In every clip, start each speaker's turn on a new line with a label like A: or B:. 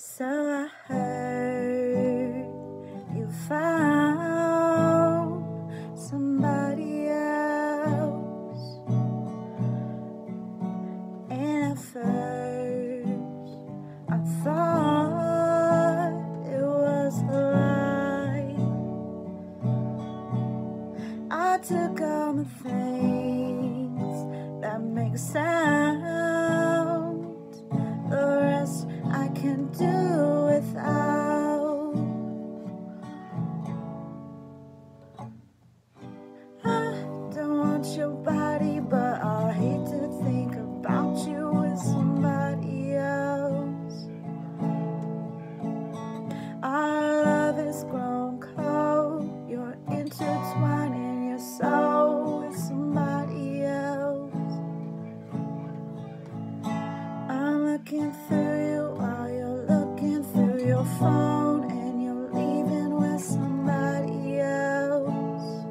A: So I heard you found somebody else, and at first I thought it was a lie. I took all the things that make sound. Phone, and you're leaving with somebody else.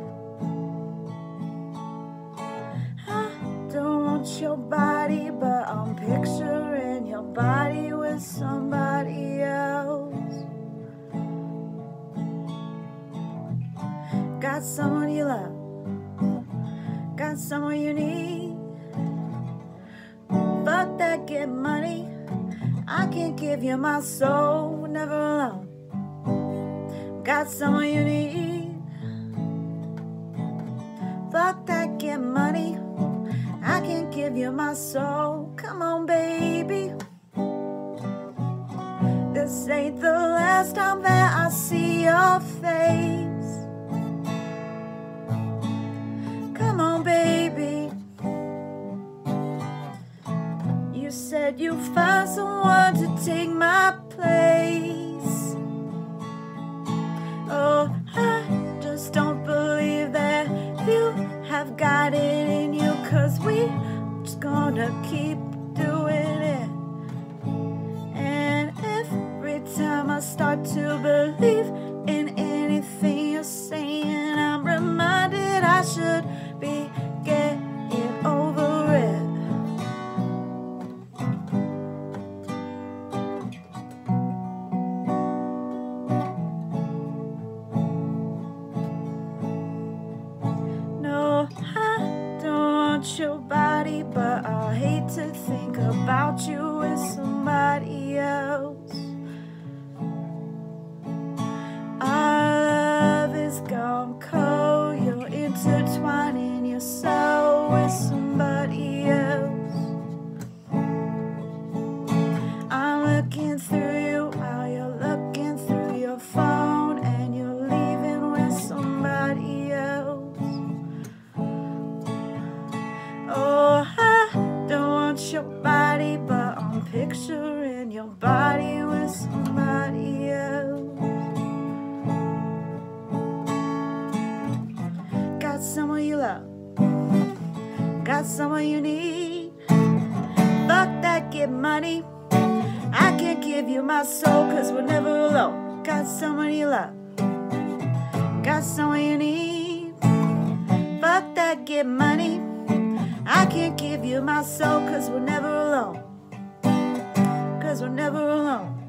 A: I don't want your body, but I'm picturing your body with somebody else. Got someone you love, got someone you need. Fuck that, get money. I can't give you my soul, never alone. Got someone you need. Fuck that, get money. I can't give you my soul. Come on, baby. This ain't the last time that I see your face. Said you found someone to take my place. Oh, I just don't believe that you have got it in you, cause we just gonna keep doing it. And every time I start to believe to think about you with somebody else. Our love is gone cold. You're intertwining your soul with picturing your body with somebody else. Got someone you love, got someone you need. Fuck that, get money. I can't give you my soul, cause we're never alone. Got someone you love, got someone you need. Fuck that, get money. I can't give you my soul, cause we're never alone. We're never alone.